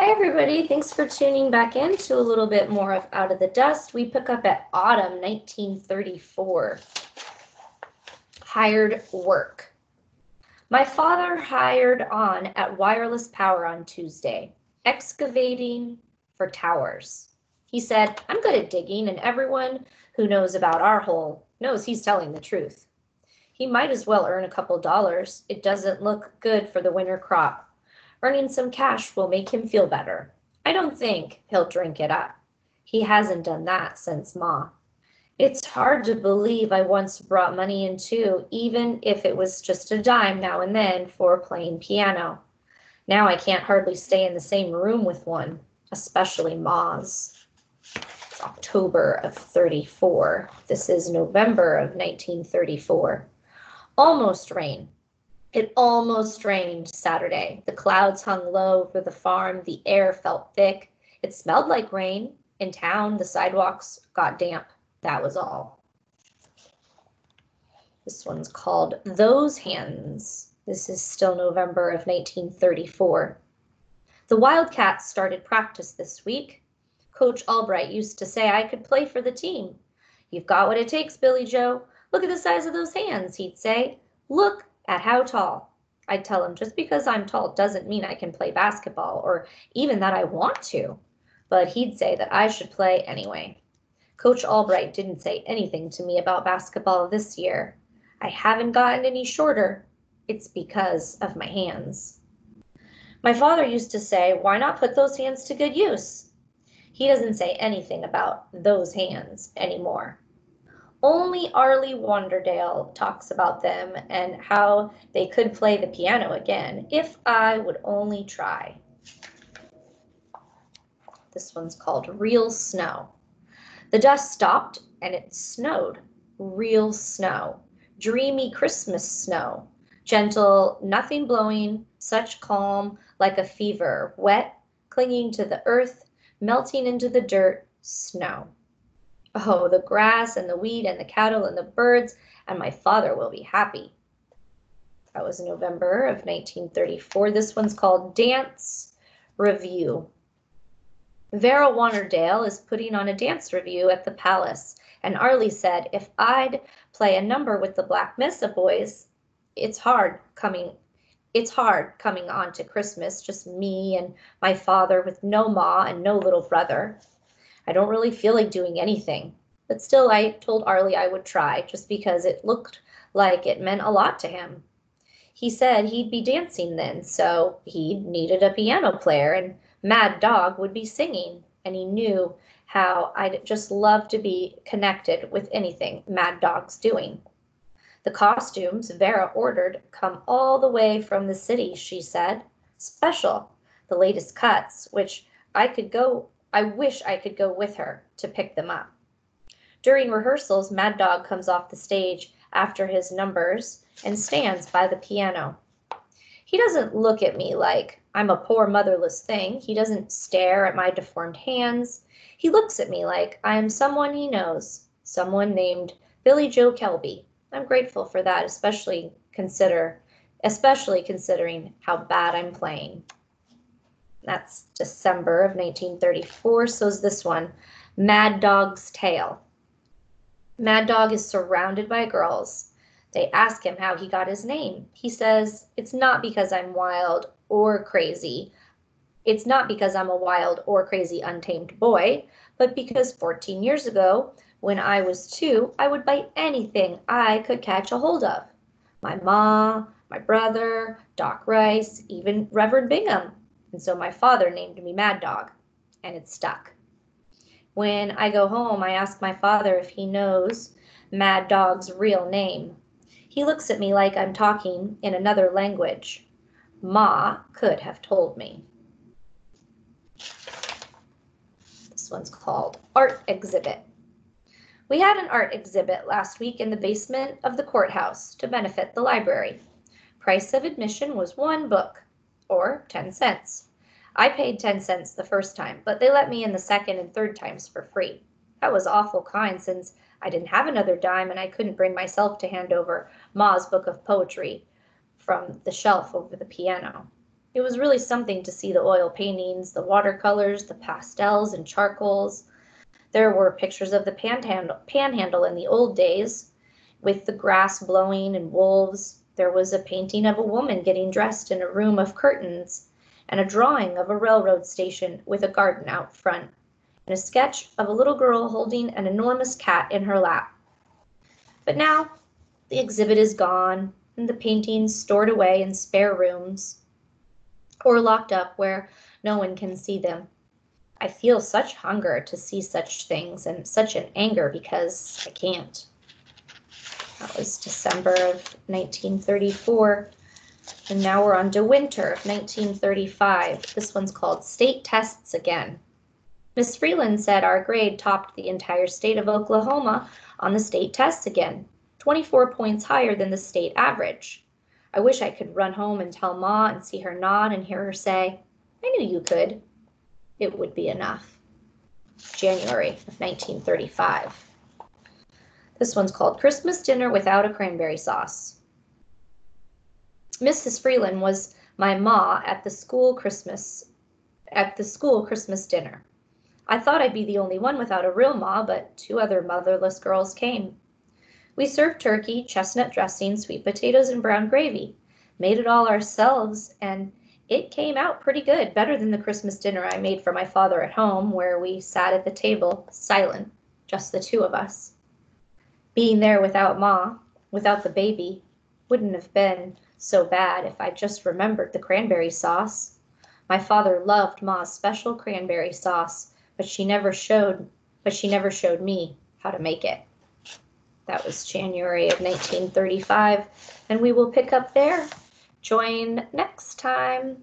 Hi, everybody. Thanks for tuning back in to a little bit more of Out of the Dust. We pick up at autumn 1934. Hired work. My father hired on at Wireless Power on Tuesday, excavating for towers. He said, I'm good at digging, and everyone who knows about our hole knows he's telling the truth. He might as well earn a couple dollars. It doesn't look good for the winter crop Earning some cash will make him feel better. I don't think he'll drink it up. He hasn't done that since Ma. It's hard to believe I once brought money in too, even if it was just a dime now and then for playing piano. Now I can't hardly stay in the same room with one, especially Ma's. It's October of 34. This is November of 1934. Almost rain. It almost rained Saturday. The clouds hung low over the farm. The air felt thick. It smelled like rain. In town, the sidewalks got damp. That was all. This one's called Those Hands. This is still November of 1934. The Wildcats started practice this week. Coach Albright used to say I could play for the team. You've got what it takes, Billie Jo. Look at the size of those hands, he'd say. Look at how tall. I'd tell him just because I'm tall doesn't mean I can play basketball or even that I want to. But he'd say that I should play anyway. Coach Albright didn't say anything to me about basketball this year. I haven't gotten any shorter. It's because of my hands. My father used to say, why not put those hands to good use? He doesn't say anything about those hands anymore only Arley Wanderdale talks about them and how they could play the piano again if I would only try. This one's called Real Snow. The dust stopped and it snowed. Real snow. Dreamy Christmas snow. Gentle, nothing blowing, such calm like a fever. Wet, clinging to the earth, melting into the dirt, snow. Oh, the grass and the wheat and the cattle and the birds, and my father will be happy. That was November of 1934. This one's called Dance Review. Vera Wanderdale is putting on a dance review at the Palace, and Arley said, if I'd play a number with the Black Mesa boys, it's hard coming it's hard coming on to Christmas, just me and my father with no ma and no little brother. I don't really feel like doing anything. But still, I told Arley I would try just because it looked like it meant a lot to him. He said he'd be dancing then, so he needed a piano player and Mad Dog would be singing, and he knew how I'd just love to be connected with anything Mad Dog's doing. The costumes Vera ordered come all the way from the city, she said. Special, the latest cuts, which I could go I wish I could go with her to pick them up. During rehearsals, Mad Dog comes off the stage after his numbers and stands by the piano. He doesn't look at me like I'm a poor motherless thing. He doesn't stare at my deformed hands. He looks at me like I am someone he knows, someone named Billie Jo Kelby. I'm grateful for that, especially consider especially considering how bad I'm playing. That's December of 1934. So is this one, Mad Dog's Tale. Mad Dog is surrounded by girls. They ask him how he got his name. He says, It's not because I'm wild or crazy. It's not because I'm a wild or crazy untamed boy, but because 14 years ago, when I was two, I would bite anything I could catch a hold of. My ma, my brother, Doc Rice, even Reverend Bingham. And so my father named me Mad Dog, and it stuck. When I go home, I ask my father if he knows Mad Dog's real name. He looks at me like I'm talking in another language. Ma could have told me. This one's called Art Exhibit. We had an art exhibit last week in the basement of the courthouse to benefit the library. Price of admission was one book or 10 cents. I paid 10 cents the first time, but they let me in the second and third times for free. That was awful kind since I didn't have another dime and I couldn't bring myself to hand over Ma's book of poetry from the shelf over the piano. It was really something to see the oil paintings, the watercolors, the pastels and charcoals. There were pictures of the panhandle, panhandle in the old days with the grass blowing and wolves. There was a painting of a woman getting dressed in a room of curtains and a drawing of a railroad station with a garden out front and a sketch of a little girl holding an enormous cat in her lap. But now the exhibit is gone and the paintings stored away in spare rooms or locked up where no one can see them. I feel such hunger to see such things and such an anger because I can't. That was December of 1934. And now we're on to winter of 1935. This one's called State Tests Again. Miss Freeland said our grade topped the entire state of Oklahoma on the state tests again, 24 points higher than the state average. I wish I could run home and tell Ma and see her nod and hear her say, I knew you could it would be enough. January of 1935. This one's called Christmas Dinner Without a Cranberry Sauce. Mrs. Freeland was my ma at the school Christmas at the school Christmas dinner. I thought I'd be the only one without a real ma, but two other motherless girls came. We served turkey, chestnut dressing, sweet potatoes, and brown gravy. Made it all ourselves, and it came out pretty good, better than the Christmas dinner I made for my father at home, where we sat at the table, silent, just the two of us. Being there without Ma, without the baby, wouldn't have been so bad if I just remembered the cranberry sauce. My father loved Ma's special cranberry sauce, but she never showed but she never showed me how to make it. That was January of 1935, and we will pick up there. Join next time.